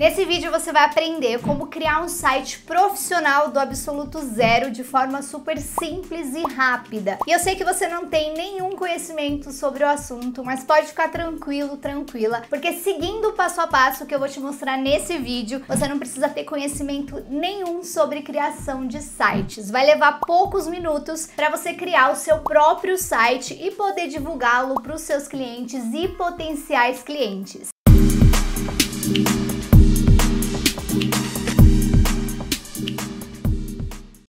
Nesse vídeo você vai aprender como criar um site profissional do absoluto zero de forma super simples e rápida. E eu sei que você não tem nenhum conhecimento sobre o assunto, mas pode ficar tranquilo, tranquila, porque seguindo o passo a passo que eu vou te mostrar nesse vídeo, você não precisa ter conhecimento nenhum sobre criação de sites. Vai levar poucos minutos para você criar o seu próprio site e poder divulgá-lo para os seus clientes e potenciais clientes.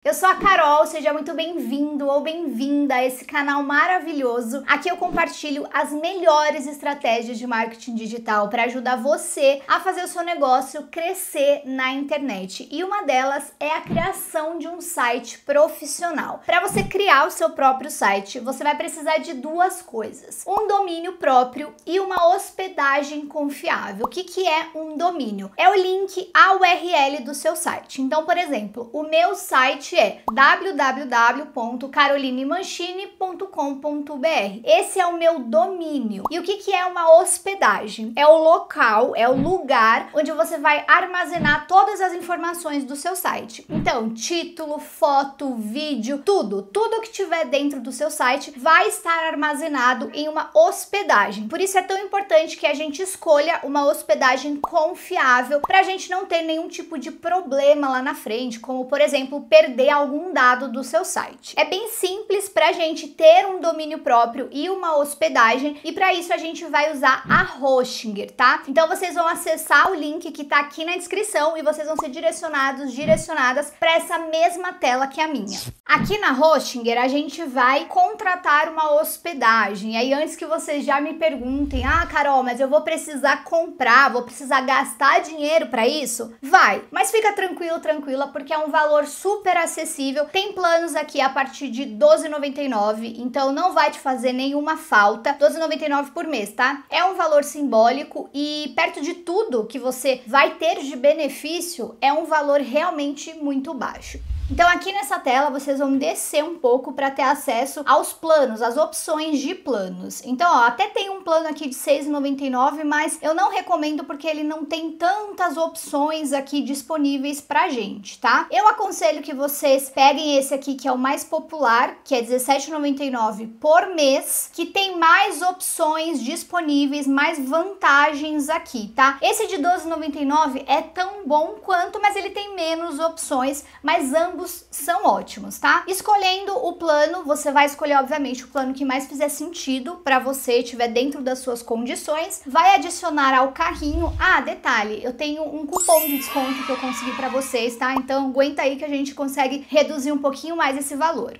Eu sou a Carol, seja muito bem-vindo ou bem-vinda a esse canal maravilhoso. Aqui eu compartilho as melhores estratégias de marketing digital para ajudar você a fazer o seu negócio crescer na internet. E uma delas é a criação de um site profissional. Para você criar o seu próprio site, você vai precisar de duas coisas: um domínio próprio e uma hospedagem confiável. O que, que é um domínio? É o link, a URL do seu site. Então, por exemplo, o meu site é www.carolinemanchine.com.br. Esse é o meu domínio. E o que, que é uma hospedagem? É o local, é o lugar onde você vai armazenar todas as informações do seu site. Então, título, foto, vídeo, tudo, tudo que tiver dentro do seu site vai estar armazenado em uma hospedagem. Por isso é tão importante que a gente escolha uma hospedagem confiável para a gente não ter nenhum tipo de problema lá na frente, como por exemplo, perder algum dado do seu site. É bem simples para a gente ter um domínio próprio e uma hospedagem e para isso a gente vai usar a Hostinger, tá? Então vocês vão acessar o link que tá aqui na descrição e vocês vão ser direcionados, direcionadas para essa mesma tela que a minha. Aqui na Hostinger a gente vai contratar uma hospedagem. Aí antes que vocês já me perguntem: "Ah, Carol, mas eu vou precisar comprar, vou precisar gastar dinheiro para isso?" Vai, mas fica tranquilo, tranquila, porque é um valor super acessível acessível. Tem planos aqui a partir de R$12,99, então não vai te fazer nenhuma falta. R$12,99 por mês, tá? É um valor simbólico e perto de tudo que você vai ter de benefício, é um valor realmente muito baixo. Então aqui nessa tela vocês vão descer um pouco para ter acesso aos planos, às opções de planos. Então, ó, até tem um plano aqui de R$ 6,99, mas eu não recomendo porque ele não tem tantas opções aqui disponíveis pra gente, tá? Eu aconselho que vocês peguem esse aqui que é o mais popular, que é R$ 17,99 por mês, que tem mais opções disponíveis, mais vantagens aqui, tá? Esse de R$ 12,99 é tão bom quanto, mas ele tem menos opções, mas ambos ambos são ótimos, tá? Escolhendo o plano, você vai escolher, obviamente, o plano que mais fizer sentido para você, estiver dentro das suas condições. Vai adicionar ao carrinho. Ah, detalhe, eu tenho um cupom de desconto que eu consegui para vocês, tá? Então aguenta aí que a gente consegue reduzir um pouquinho mais esse valor.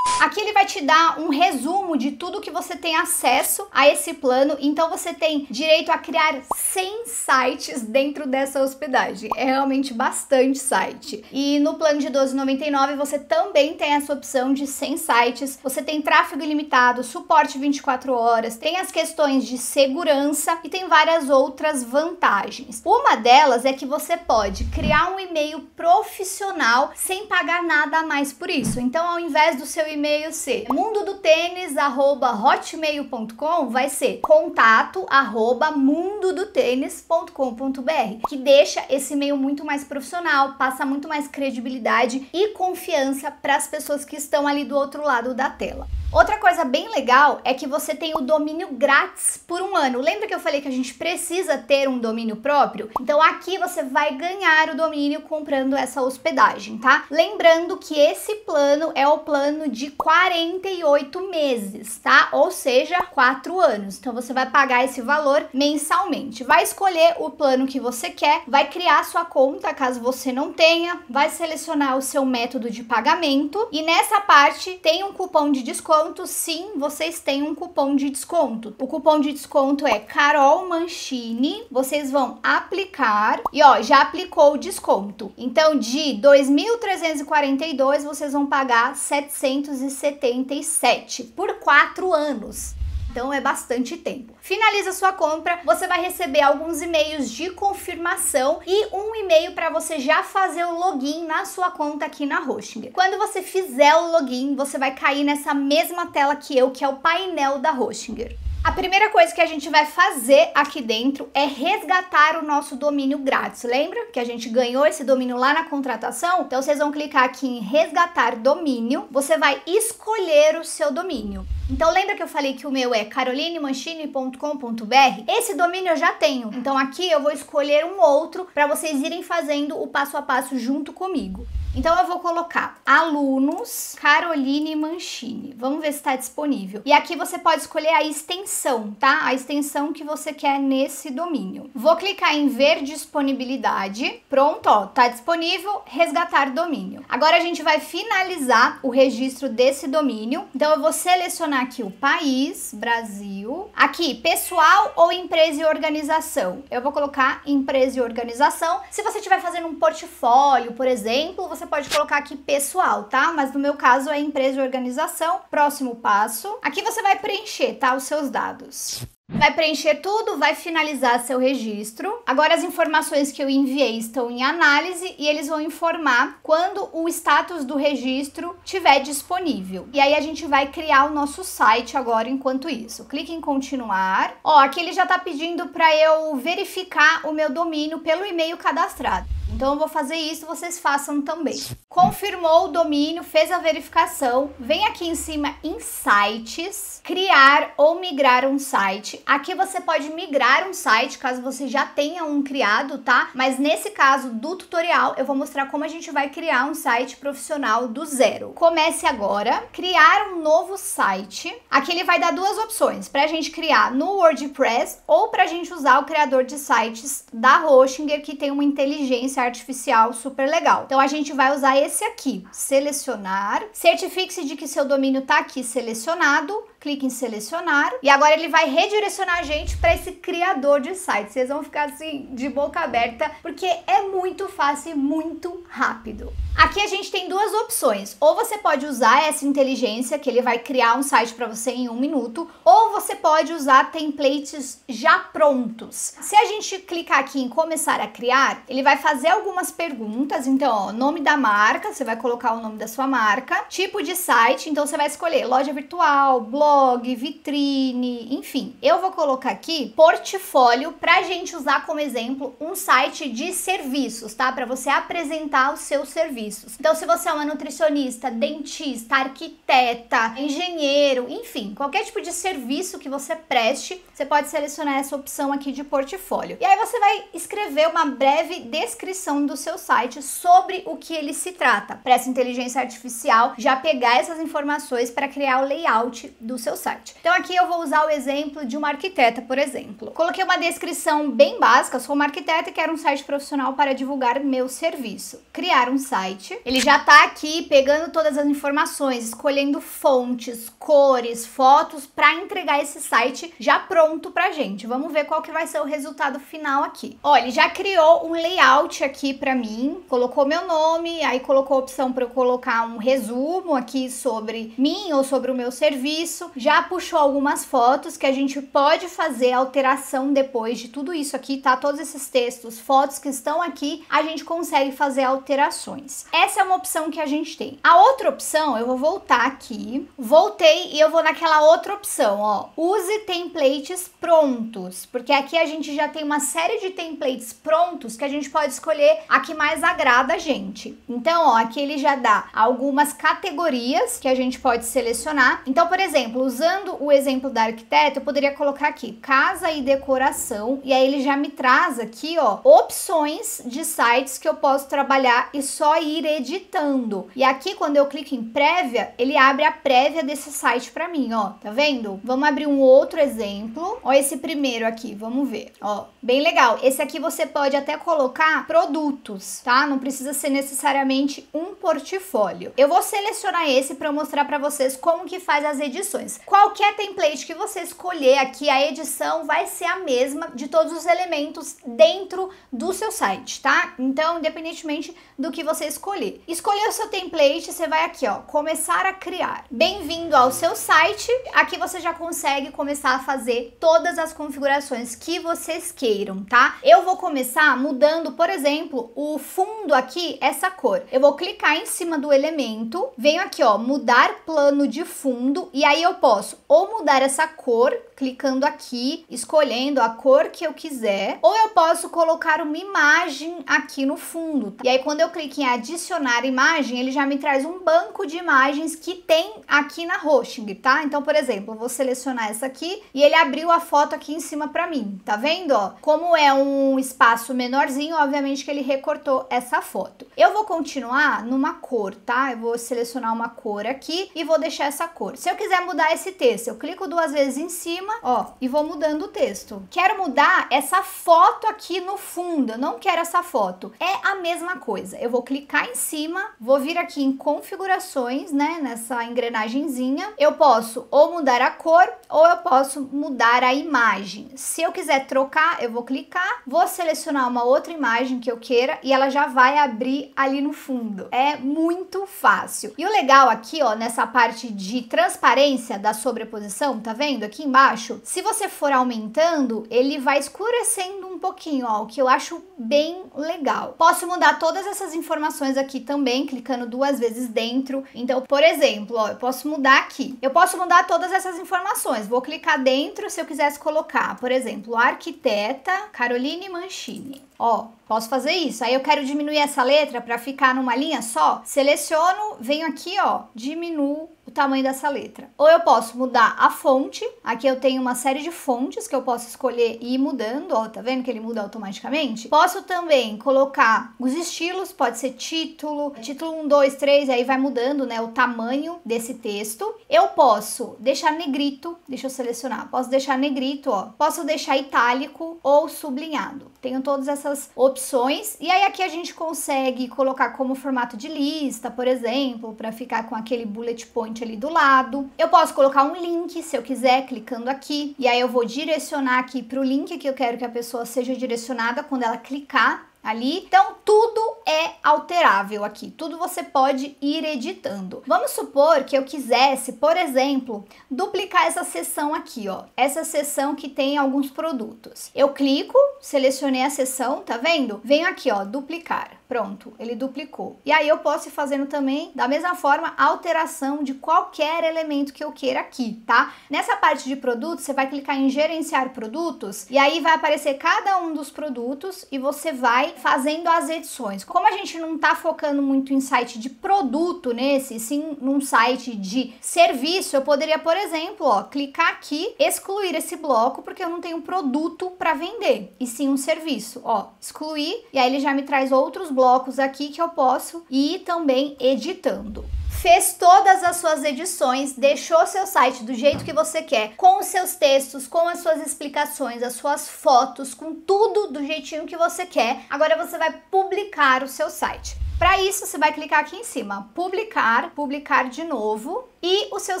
Aqui ele vai te dar um resumo de tudo que você tem acesso a esse plano. Então você tem direito a criar 100 sites dentro dessa hospedagem. É realmente bastante site. E no plano de 12,99 você também tem essa opção de 100 sites. Você tem tráfego ilimitado, suporte 24 horas, tem as questões de segurança e tem várias outras vantagens. Uma delas é que você pode criar um e-mail profissional sem pagar nada a mais por isso. Então, ao invés do seu e-mail e-mail ser mundo do tênis arroba hotmail.com vai ser contato arroba mundo do tênis.com.br que deixa esse e-mail muito mais profissional, passa muito mais credibilidade e confiança para as pessoas que estão ali do outro lado da tela. Outra coisa bem legal é que você tem o domínio grátis por um ano. Lembra que eu falei que a gente precisa ter um domínio próprio? Então aqui você vai ganhar o domínio comprando essa hospedagem, tá? Lembrando que esse plano é o plano de 48 meses, tá? Ou seja, 4 anos. Então você vai pagar esse valor mensalmente. Vai escolher o plano que você quer, vai criar sua conta caso você não tenha, vai selecionar o seu método de pagamento e nessa parte tem um cupom de desconto desconto, sim, vocês têm um cupom de desconto. O cupom de desconto é Carol Manchini. Vocês vão aplicar e ó, já aplicou o desconto. Então de 2.342 vocês vão pagar 777 por 4 anos então é bastante tempo. Finaliza sua compra, você vai receber alguns e-mails de confirmação e um e-mail para você já fazer o login na sua conta aqui na Hostinger. Quando você fizer o login, você vai cair nessa mesma tela que eu, que é o painel da Hostinger. A primeira coisa que a gente vai fazer aqui dentro é resgatar o nosso domínio grátis. Lembra que a gente ganhou esse domínio lá na contratação? Então vocês vão clicar aqui em resgatar domínio, você vai escolher o seu domínio. Então lembra que eu falei que o meu é carolinemanchini.com.br? Esse domínio eu já tenho. Então aqui eu vou escolher um outro para vocês irem fazendo o passo a passo junto comigo. Então eu vou colocar alunos Caroline Manchini. Vamos ver se está disponível. E aqui você pode escolher a extensão, tá? A extensão que você quer nesse domínio. Vou clicar em ver disponibilidade. Pronto, ó, tá disponível resgatar domínio. Agora a gente vai finalizar o registro desse domínio. Então eu vou selecionar aqui o país, Brasil. Aqui, pessoal ou empresa e organização. Eu vou colocar empresa e organização. Se você estiver fazendo um portfólio, por exemplo, você pode colocar aqui pessoal, tá? Mas no meu caso é empresa e organização. Próximo passo. Aqui você vai preencher, tá? Os seus dados. Vai preencher tudo, vai finalizar seu registro. Agora as informações que eu enviei estão em análise e eles vão informar quando o status do registro estiver disponível. E aí a gente vai criar o nosso site agora enquanto isso. Clique em continuar. Ó, aqui ele já tá pedindo para eu verificar o meu domínio pelo e-mail cadastrado. Então eu vou fazer isso, vocês façam também. Confirmou o domínio, fez a verificação, vem aqui em cima em sites, criar ou migrar um site. Aqui você pode migrar um site caso você já tenha um criado, tá? Mas nesse caso do tutorial eu vou mostrar como a gente vai criar um site profissional do zero. Comece agora, criar um novo site. Aqui ele vai dar duas opções, pra gente criar no WordPress ou pra gente usar o criador de sites da Hostinger que tem uma inteligência artificial super legal. Então a gente vai usar esse aqui, selecionar, certifique-se de que seu domínio está aqui selecionado, clique em selecionar e agora ele vai redirecionar a gente para esse criador de site. Vocês vão ficar assim de boca aberta porque é muito fácil e muito rápido. Aqui a gente tem duas opções. Ou você pode usar essa inteligência que ele vai criar um site para você em um minuto, ou você pode usar templates já prontos. Se a gente clicar aqui em começar a criar, ele vai fazer algumas perguntas. Então, ó, nome da marca, você vai colocar o nome da sua marca, tipo de site, então você vai escolher loja virtual, blog, vitrine, enfim. Eu vou colocar aqui portfólio pra gente usar como exemplo um site de serviços, tá? Para você apresentar o seu serviço serviços. Então, se você é uma nutricionista, dentista, arquiteta, engenheiro, enfim, qualquer tipo de serviço que você preste, você pode selecionar essa opção aqui de portfólio. E aí você vai escrever uma breve descrição do seu site sobre o que ele se trata, para essa inteligência artificial já pegar essas informações para criar o layout do seu site. Então aqui eu vou usar o exemplo de uma arquiteta, por exemplo. Coloquei uma descrição bem básica, sou uma arquiteta e quero um site profissional para divulgar meu serviço. Criar um site. Ele já tá aqui pegando todas as informações, escolhendo fontes, cores, fotos para entregar esse site já pronto pra gente. Vamos ver qual que vai ser o resultado final aqui. Olha, ele já criou um layout aqui para mim, colocou meu nome, aí colocou a opção para eu colocar um resumo aqui sobre mim ou sobre o meu serviço. Já puxou algumas fotos que a gente pode fazer alteração depois de tudo isso aqui, tá? Todos esses textos, fotos que estão aqui, a gente consegue fazer alterações. Essa é uma opção que a gente tem. A outra opção, eu vou voltar aqui, voltei e eu vou naquela outra opção, ó. Use templates prontos, porque aqui a gente já tem uma série de templates prontos que a gente pode escolher a que mais agrada a gente. Então, ó, aqui ele já dá algumas categorias que a gente pode selecionar. Então, por exemplo, usando o exemplo da arquiteta, eu poderia colocar aqui casa e decoração, e aí ele já me traz aqui, ó, opções de sites que eu posso trabalhar e só ir ir editando. E aqui, quando eu clico em prévia, ele abre a prévia desse site para mim, ó. Tá vendo? Vamos abrir um outro exemplo. Ó, esse primeiro aqui, vamos ver. Ó, bem legal. Esse aqui você pode até colocar produtos, tá? Não precisa ser necessariamente um portfólio. Eu vou selecionar esse para mostrar para vocês como que faz as edições. Qualquer template que você escolher aqui, a edição vai ser a mesma de todos os elementos dentro do seu site, tá? Então, independentemente do que você escolher. O seu template, você vai aqui, ó, começar a criar. Bem-vindo ao seu site. Aqui você já consegue começar a fazer todas as configurações que vocês queiram, tá? Eu vou começar mudando, por exemplo, o fundo aqui, essa cor. Eu vou clicar em cima do elemento, venho aqui, ó, mudar plano de fundo e aí eu posso ou mudar essa cor, clicando aqui, escolhendo a cor que eu quiser, ou eu posso colocar uma imagem aqui no fundo. E aí quando eu clico em adicionar imagem, ele já me traz um banco de imagens que tem aqui na Hosting, tá? Então, por exemplo, eu vou selecionar essa aqui e ele abriu a foto aqui em cima para mim, tá vendo? Ó, como é um espaço menorzinho, obviamente que ele recortou essa foto. Eu vou continuar numa cor, tá? Eu vou selecionar uma cor aqui e vou deixar essa cor. Se eu quiser mudar esse texto, eu clico duas vezes em cima, ó, e vou mudando o texto. Quero mudar essa foto aqui no fundo, eu não quero essa foto. É a mesma coisa. Eu vou clicar em cima, vou vir aqui em configurações, né, nessa engrenagemzinha. Eu posso ou mudar a cor ou eu posso mudar a imagem. Se eu quiser trocar, eu vou clicar, vou selecionar uma outra imagem que eu queira e ela já vai abrir ali no fundo. É muito fácil. E o legal aqui, ó, nessa parte de transparência da sobreposição, tá vendo aqui embaixo? Se você for aumentando, ele vai escurecendo um pouquinho, ó, o que eu acho bem legal. Posso mudar todas essas informações aqui também, clicando duas vezes dentro. Então, por exemplo, ó, eu posso mudar aqui. Eu posso mudar todas essas informações. Vou clicar dentro se eu quisesse colocar, por exemplo, arquiteta Caroline Mancini. Ó, posso fazer isso. Aí eu quero diminuir essa letra para ficar numa linha só. Seleciono, venho aqui, ó, diminuo o tamanho dessa letra. Ou eu posso mudar a fonte. Aqui eu tenho uma série de fontes que eu posso escolher e ir mudando, ó, tá vendo que ele muda automaticamente? Posso também colocar os estilos, pode ser título, título 1, 2, 3, aí vai mudando, né, o tamanho desse texto. Eu posso deixar negrito, deixa eu selecionar. Posso deixar negrito, ó. Posso deixar itálico ou sublinhado. Tenho todas essas opções. E aí aqui a gente consegue colocar como formato de lista, por exemplo, para ficar com aquele bullet point ali do lado. Eu posso colocar um link se eu quiser, clicando aqui. E aí eu vou direcionar aqui para o link que eu quero que a pessoa seja direcionada quando ela clicar ali. Então, tudo é alterável aqui, tudo você pode ir editando. Vamos supor que eu quisesse, por exemplo, duplicar essa seção aqui, ó. Essa seção que tem alguns produtos. Eu clico, selecionei a seção, tá vendo? Venho aqui, ó, duplicar. Pronto, ele duplicou. E aí eu posso ir fazendo também, da mesma forma, alteração de qualquer elemento que eu queira aqui, tá? Nessa parte de produtos, você vai clicar em gerenciar produtos e aí vai aparecer cada um dos produtos e você vai fazendo as edições. Como a gente não tá focando muito em site de produto nesse, sim num site de serviço, eu poderia, por exemplo, ó, clicar aqui, excluir esse bloco porque eu não tenho produto para vender, e sim um serviço, ó, excluir, e aí ele já me traz outros blocos aqui que eu posso ir também editando fez todas as suas edições, deixou seu site do jeito que você quer, com os seus textos, com as suas explicações, as suas fotos, com tudo do jeitinho que você quer. Agora você vai publicar o seu site. Para isso, você vai clicar aqui em cima, publicar, publicar de novo, e o seu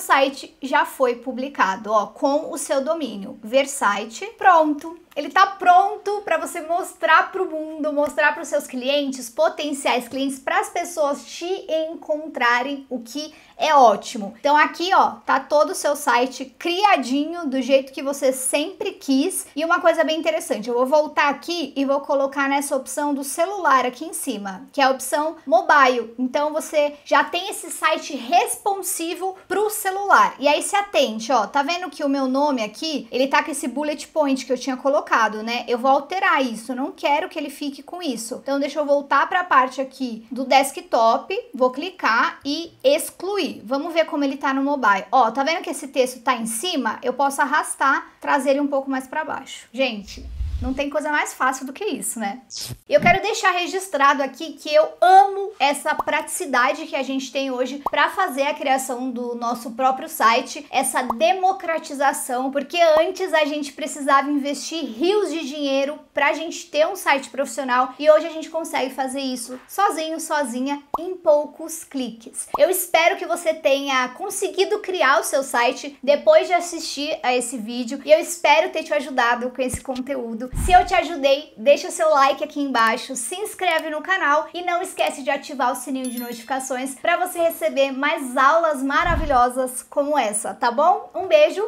site já foi publicado, ó, com o seu domínio. Ver site, pronto. Ele tá pronto para você mostrar para o mundo, mostrar para os seus clientes, potenciais clientes, para as pessoas te encontrarem, o que é ótimo. Então aqui, ó, tá todo o seu site criadinho do jeito que você sempre quis. E uma coisa bem interessante, eu vou voltar aqui e vou colocar nessa opção do celular aqui em cima, que é a opção mobile. Então você já tem esse site responsivo pro celular. E aí se atente, ó, tá vendo que o meu nome aqui, ele tá com esse bullet point que eu tinha colocado, né? Eu vou alterar isso, não quero que ele fique com isso. Então deixa eu voltar para a parte aqui do desktop, vou clicar e excluir Vamos ver como ele tá no mobile. Ó, tá vendo que esse texto tá em cima? Eu posso arrastar, trazer ele um pouco mais para baixo. Gente, não tem coisa mais fácil do que isso, né? Eu quero deixar registrado aqui que eu amo essa praticidade que a gente tem hoje para fazer a criação do nosso próprio site, essa democratização, porque antes a gente precisava investir rios de dinheiro para a gente ter um site profissional e hoje a gente consegue fazer isso sozinho, sozinha, em poucos cliques. Eu espero que você tenha conseguido criar o seu site depois de assistir a esse vídeo e eu espero ter te ajudado com esse conteúdo se eu te ajudei, deixa o seu like aqui embaixo, se inscreve no canal e não esquece de ativar o sininho de notificações para você receber mais aulas maravilhosas como essa, tá bom? Um beijo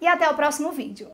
e até o próximo vídeo.